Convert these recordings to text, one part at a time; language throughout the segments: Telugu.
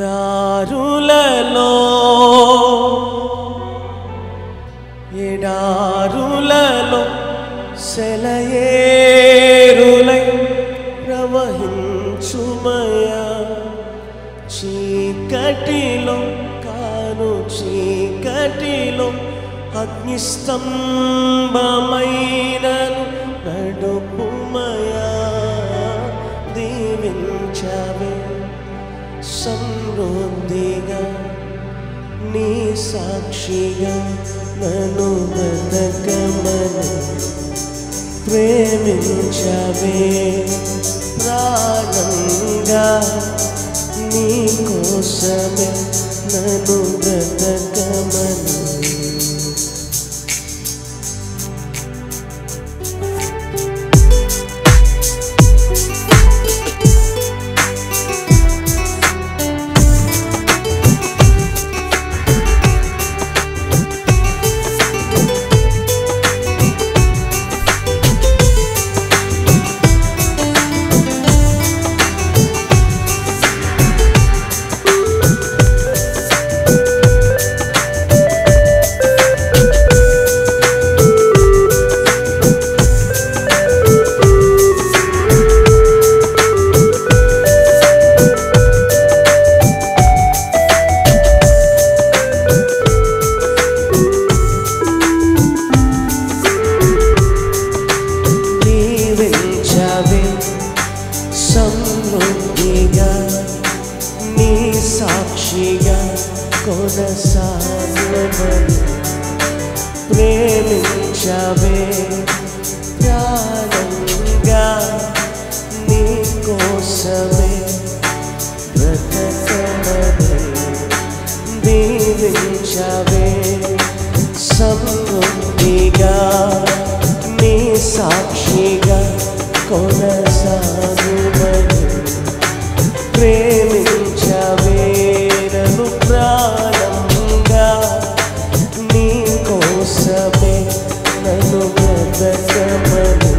దారులలో ఎడారులలో సెలయేరులై ప్రవహించుమయా? చీకటిలో కాను చీకటిలో అగ్నిస్తం నొందిగా నీ సాక్షిగా నన్ను బతకమని ప్రేమించవే. ప్రాణంగా నీ కోసమే నన్ను బ్రతకమని చేసావే సమృద్ధిగా నీ సాక్షిగా కొనసాగుమని ప్రేమించవే. నన్ను ప్రాణంగా నీ కోసమే నన్ను బ్రతకమని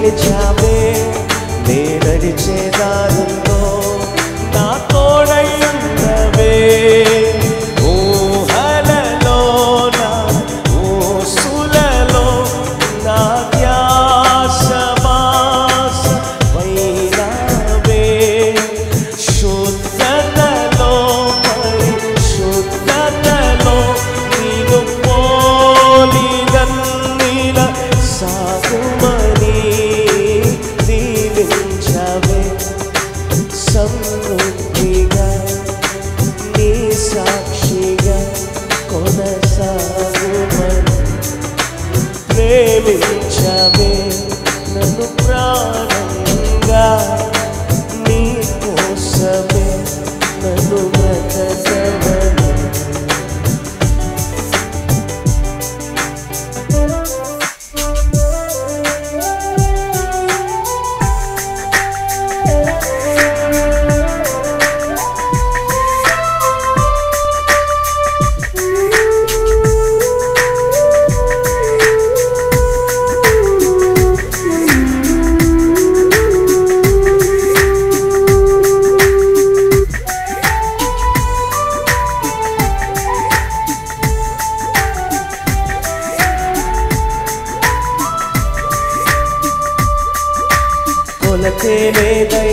വിളിച്ചാമേ നീ നടിച്ചേതാകുന്നോ ప్రాణంగా నీ కోసమే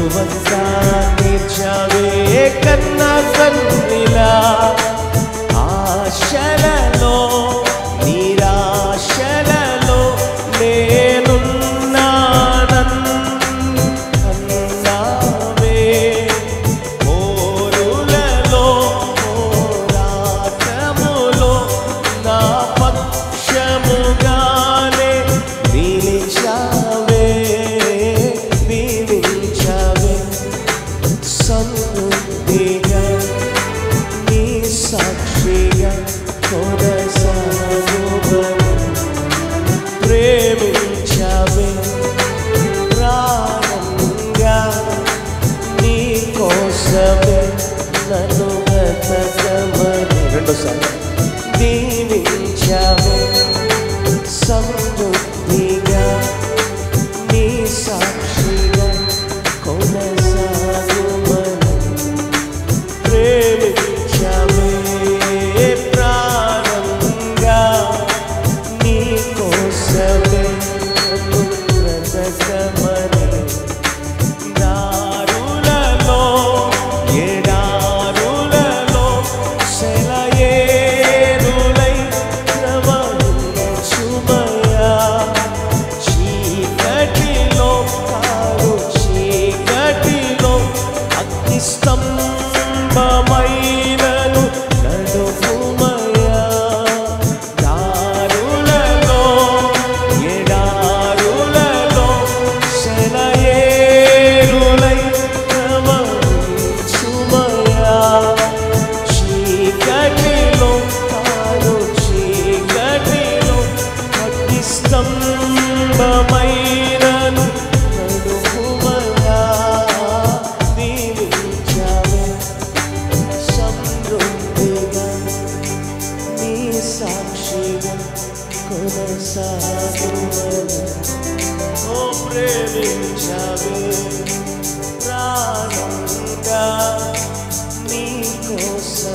కొదువంతా తీర్చావే కన్న తండ్రిలా ఆశలలో కోసమే నన్ను బ్రతకమని రెండోసారి దీవించావే స్తంభమైనను నడుపుమయా దారులలో ఎడారులలో సెలయేరులై ప్రవహించుమయా చీకటిలో కారు చీకటిలో అగ్ని స్తంభమైనను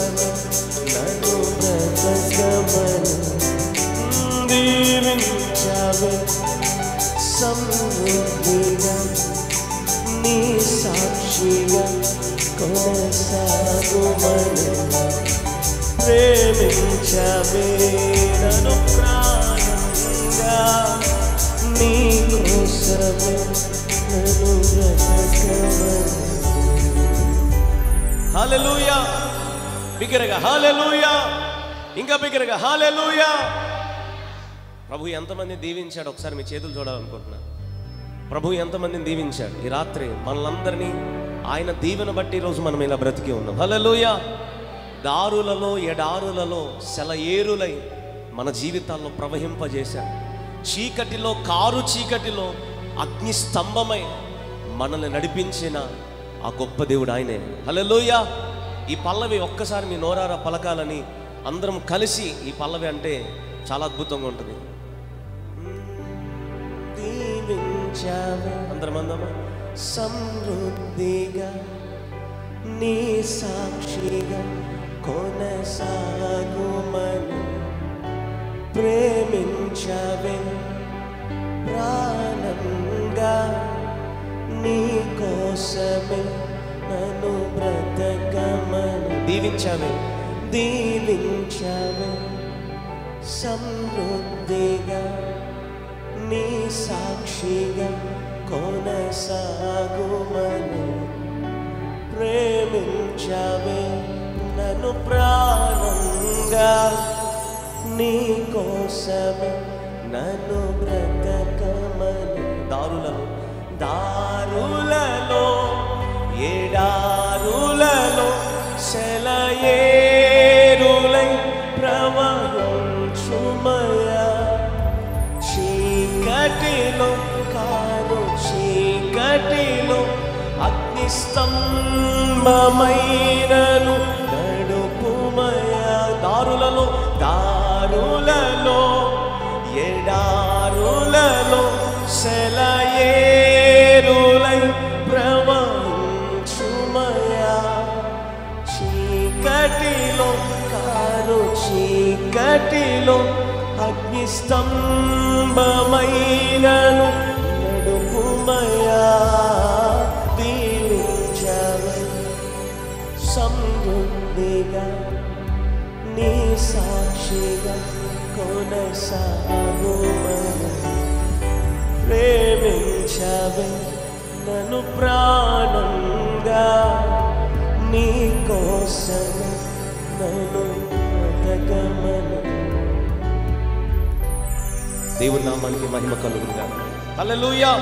కోసమే నన్ను బ్రతకమని దీవించావే సమృద్ధిగా నీ సాక్షిగా కొనసాగుమని ప్రేమించవే బిగ్గరగా హాలెలూయా ఇంకా బిగ్గరగా హాలెలూయా ప్రభు ఎంతమంది దీవించాడు? ఒకసారి మీ చేతులు చూడాలనుకుంటున్నా. ప్రభు ఎంతమందిని దీవించాడు? ఈ రాత్రి మనలందరినీ ఆయన దీవెన బట్టి ఈరోజు మనం ఇలా బ్రతికి ఉన్నాం. హల్లెలూయా. దారులలో ఎడారులలో సెలయేరులై మన జీవితాల్లో ప్రవహింపజేశాడు. చీకటిలో కారు చీకటిలో అగ్ని స్తంభమై మనల్ని నడిపించిన ఆ గొప్ప దేవుడు ఆయనే. హల్లెలూయా. ఈ పల్లవి ఒక్కసారి మీ నోరారా పలకాలని అందరం కలిసి ఈ పల్లవి అంటే చాలా అద్భుతంగా ఉంటుంది. అందరం అందమా సమృద్ధిగా నీ సాక్షిగా కొనసాగుమని ప్రేమించవే. ప్రాణంగా నీ కోసమే నన్ను బ్రతకమని. దీవించావే దీవించావే సమృద్ధిగా నీ సాక్షిగా కొనసాగుమని ప్రేమించవే నన్ను ప్రాణంగా నీ కోసమే నన్ను బ్రతకమని. దారులను దారులలో ఏడారులలో సెలయేరులై ప్రవహించుమయా. చీకటిలో కాను చీకటిలో అగ్నిస్తంభమైనను చీకటిలో అగ్నిస్తంభమైనను నడుపుమయా దీవించవే సమృద్ధిగా నీ సాక్షిగా కొనసాగుమని ప్రేమించవే నన్ను ప్రాణంగా నీ కోసం నన్ను బ్రతకమని దేవుని నామానికి మహిమ కలుగుగా హల్లెలూయా